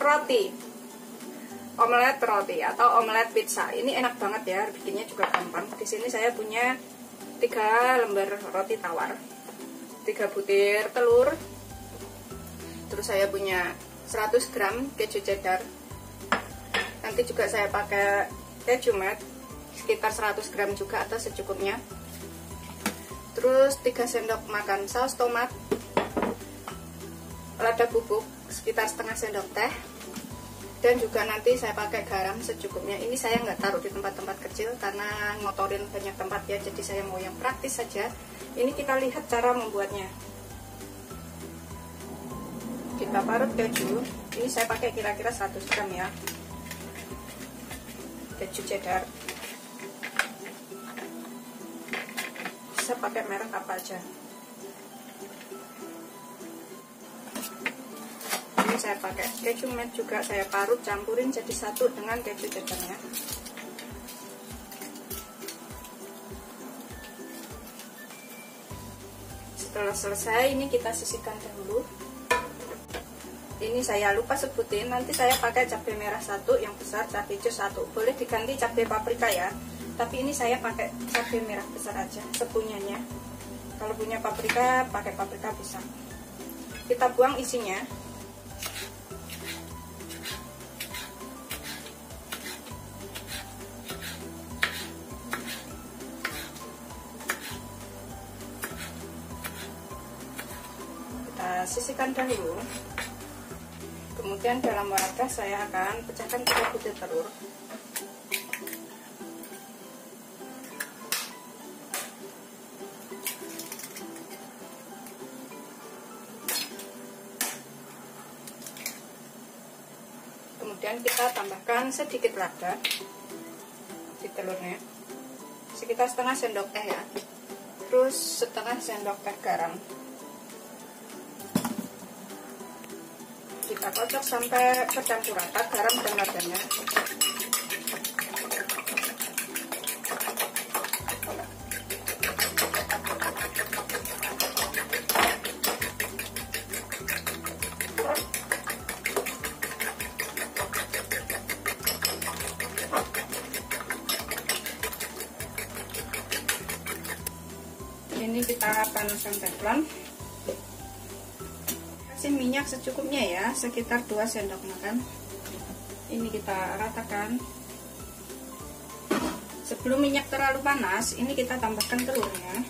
roti. Omelet roti atau omelet pizza. Ini enak banget ya bikinnya juga gampang. Di sini saya punya tiga lembar roti tawar tiga butir telur. Terus saya punya 100 gram keju cheddar. Nanti juga saya pakai keju mat sekitar 100 gram juga atau secukupnya. Terus 3 sendok makan saus tomat lada bubuk sekitar setengah sendok teh. Dan juga nanti saya pakai garam secukupnya. Ini saya nggak taruh di tempat-tempat kecil karena ngotorin banyak tempat ya jadi saya mau yang praktis saja. Ini kita lihat cara membuatnya. Kita parut keju. Ini saya pakai kira-kira 100 gram ya. Keju cheddar. Bisa pakai merek apa aja saya pakai. Keju mat juga saya parut campurin jadi satu dengan keju cheddarnya setelah selesai ini kita sisihkan dahulu. Ini saya lupa sebutin nanti saya pakai cabai merah satu yang besar cabai hijau satu. Boleh diganti cabai paprika ya tapi ini saya pakai cabai merah besar aja sepunyanya. Kalau punya paprika pakai paprika bisa kita buang isinya sisihkan dahulu. Kemudian dalam wadah saya akan pecahkan tiga butir telur. Kemudian kita tambahkan sedikit lada di telurnya. Sekitar setengah sendok teh ya. Terus setengah sendok teh garam kita kocok sampai kecampur rata garam dan ladanya ini kita panaskan teflon kasih minyak secukupnya ya sekitar 2 sendok makan. Ini kita ratakan. Sebelum minyak terlalu panas ini kita tambahkan telurnya.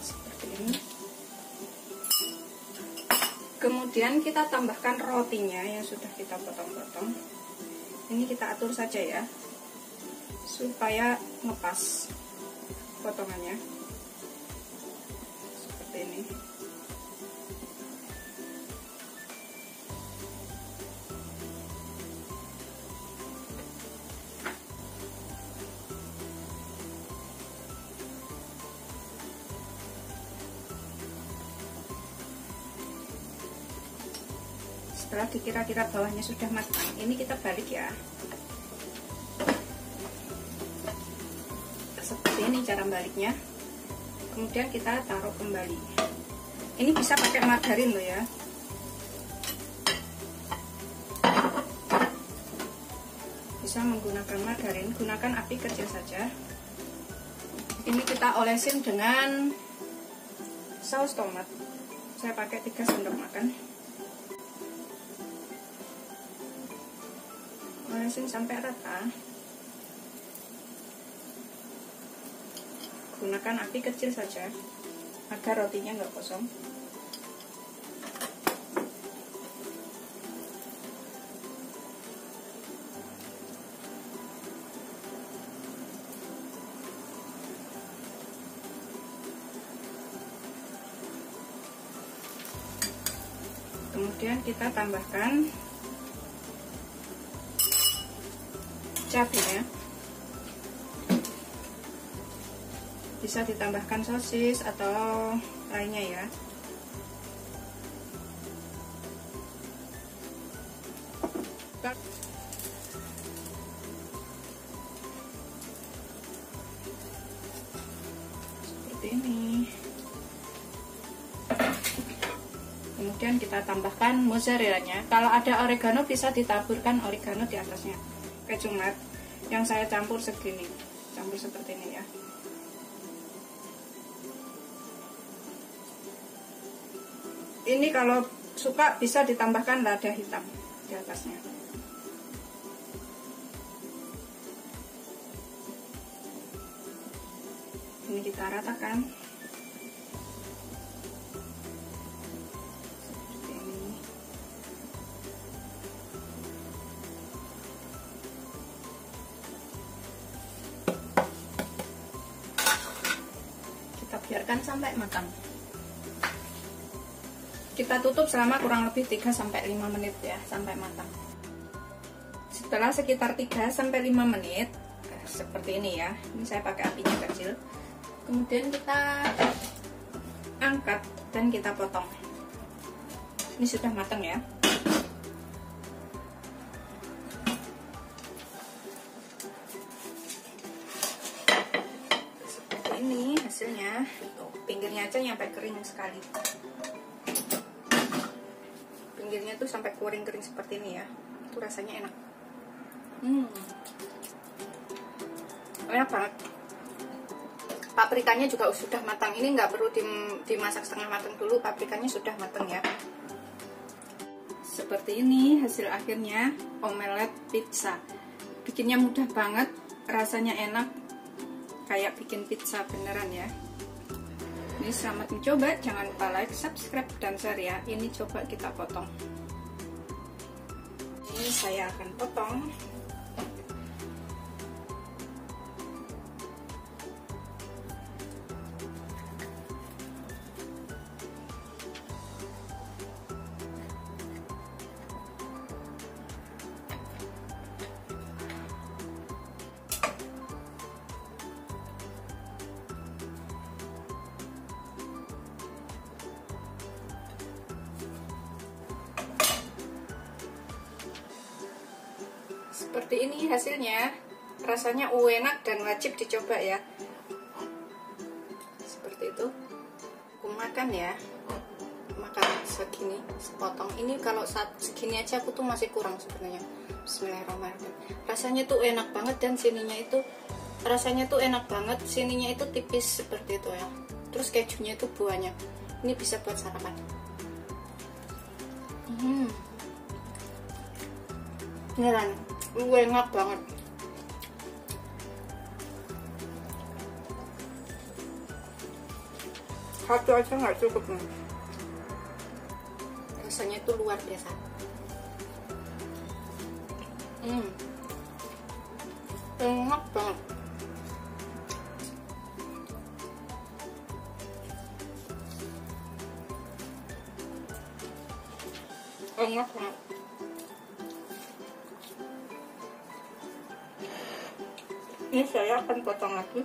Seperti ini. Kemudian kita tambahkan rotinya yang sudah kita potong-potong. Ini kita atur saja ya supaya ngepas potongannya. Seperti ini. Setelah dikira-kira bawahnya sudah matang ini kita balik ya cara baliknya kemudian kita taruh kembali. Ini bisa pakai margarin loh ya. Bisa menggunakan margarin gunakan api kecil saja. Ini kita olesin dengan saus tomat. Saya pakai 3 sendok makan. Olesin sampai rata gunakan api kecil saja agar rotinya nggak kosong. Kemudian kita tambahkan cabenya bisa ditambahkan sosis atau lainnya ya. Seperti ini. Kemudian kita tambahkan mozzarella-nya. Kalau ada oregano bisa ditaburkan oregano di atasnya. Kecumat yang saya campur segini. Campur seperti ini ya ini kalau suka bisa ditambahkan lada hitam di atasnya. Ini kita ratakan. Kita biarkan sampai matang kita tutup selama kurang lebih 3-5 menit ya sampai matang. Setelah sekitar 3-5 menit eh, seperti ini ya. Ini saya pakai apinya kecil. Kemudian kita angkat dan kita potong. Ini sudah matang ya. Seperti ini hasilnya. Tuh, pinggirnya aja nyampe kering sekali tuh sampai kering-kering seperti ini ya. Itu rasanya enak. Hmm. Enak banget. Paprikanya juga sudah matang. Ini nggak perlu dimasak setengah matang dulu. Paprikanya sudah matang ya. Seperti ini hasil akhirnya omelet pizza. Bikinnya mudah banget rasanya enak. Kayak bikin pizza beneran ya. Ini selamat mencoba, jangan lupa like, subscribe, dan share ya. Ini coba kita potong. Saya akan potong. Seperti ini hasilnya. Rasanya enak dan wajib dicoba ya. Seperti itu. Aku makan ya. Makan segini sepotong. Ini kalau saat segini aja aku tuh masih kurang sebenarnya. Bismillahirrahmanirrahim. Rasanya tuh enak banget dan sininya itu rasanya tuh enak banget. Sininya itu tipis seperti itu ya. Terus kejunya itu buahnya. Ini bisa buat sarapan. Hmm. Beneran enak banget. Satu aja nggak cukup nih rasanya itu luar biasa. Hmm. Enak banget. Enak banget saya akan potong lagi